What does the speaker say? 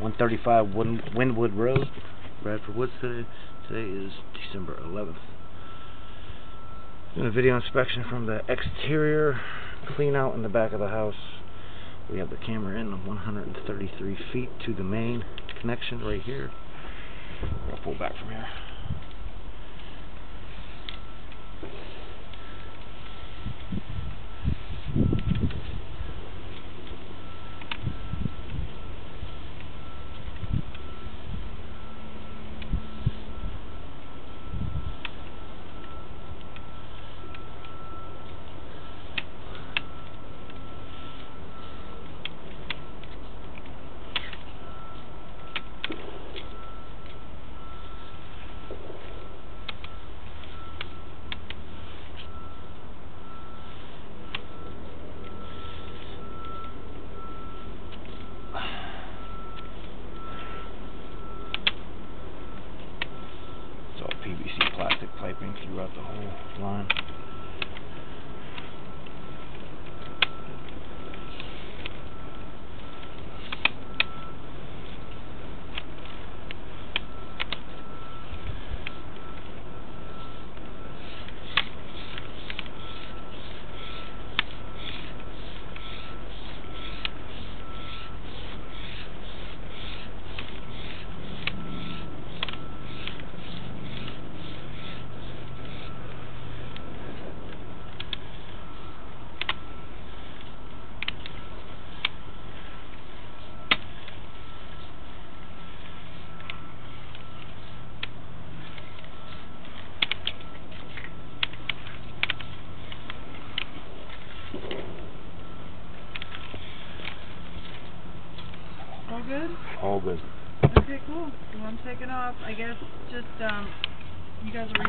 135 Win Wynwood Road, Bradford Woods today. Today is December 11th. Doing a video inspection from the exterior clean out in the back of the house. We have the camera in 133 feet to the main connection right here. I'll pull back from here. Throughout the whole line. Good? All good. Okay, cool. Well, I'm taking off. I guess just, um, you guys are